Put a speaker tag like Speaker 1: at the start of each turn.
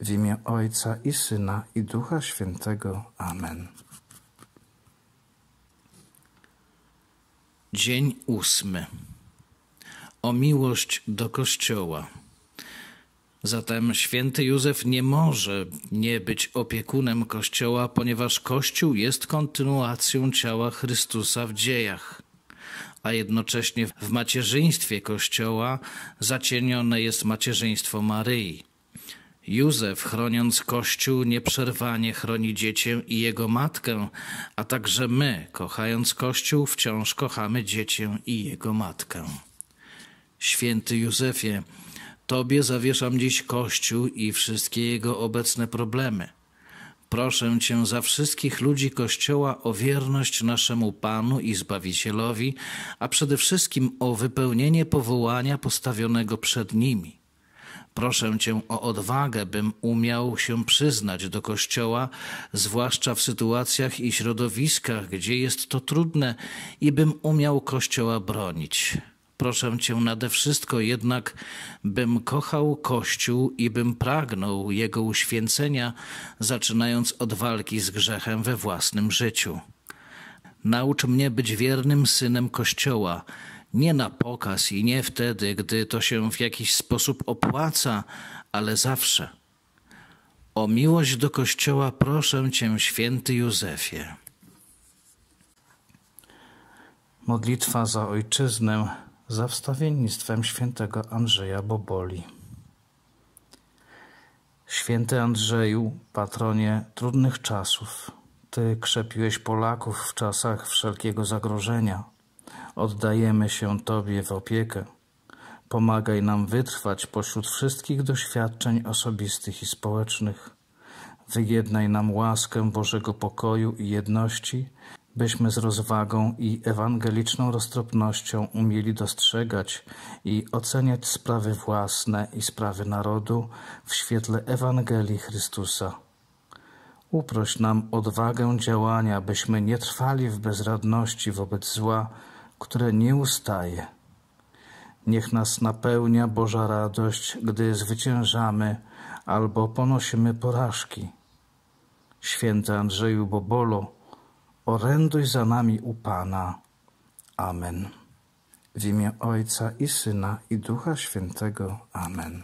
Speaker 1: W imię Ojca i Syna i Ducha Świętego. Amen.
Speaker 2: Dzień ósmy. O miłość do Kościoła. Zatem święty Józef nie może nie być opiekunem Kościoła, ponieważ Kościół jest kontynuacją ciała Chrystusa w dziejach, a jednocześnie w macierzyństwie Kościoła zacienione jest macierzyństwo Maryi. Józef, chroniąc Kościół, nieprzerwanie chroni dziecię i jego matkę, a także my, kochając Kościół, wciąż kochamy dziecię i jego matkę. Święty Józefie, Tobie zawieszam dziś Kościół i wszystkie jego obecne problemy. Proszę Cię za wszystkich ludzi Kościoła o wierność naszemu Panu i Zbawicielowi, a przede wszystkim o wypełnienie powołania postawionego przed nimi. Proszę Cię o odwagę, bym umiał się przyznać do Kościoła, zwłaszcza w sytuacjach i środowiskach, gdzie jest to trudne, i bym umiał Kościoła bronić. Proszę Cię nade wszystko jednak, bym kochał Kościół i bym pragnął Jego uświęcenia, zaczynając od walki z grzechem we własnym życiu. Naucz mnie być wiernym synem Kościoła, nie na pokaz i nie wtedy, gdy to się w jakiś sposób opłaca, ale zawsze. O miłość do Kościoła proszę Cię, święty Józefie.
Speaker 1: Modlitwa za ojczyznę za wstawiennictwem świętego Andrzeja Boboli. Święty Andrzeju, patronie trudnych czasów, Ty krzepiłeś Polaków w czasach wszelkiego zagrożenia. Oddajemy się Tobie w opiekę. Pomagaj nam wytrwać pośród wszystkich doświadczeń osobistych i społecznych. Wyjednaj nam łaskę Bożego pokoju i jedności, byśmy z rozwagą i ewangeliczną roztropnością umieli dostrzegać i oceniać sprawy własne i sprawy narodu w świetle Ewangelii Chrystusa. Uproś nam odwagę działania, byśmy nie trwali w bezradności wobec zła, które nie ustaje. Niech nas napełnia Boża radość, gdy zwyciężamy albo ponosimy porażki. Święty Andrzeju Bobolo, oręduj za nami u Pana. Amen. W imię Ojca i Syna i Ducha Świętego. Amen.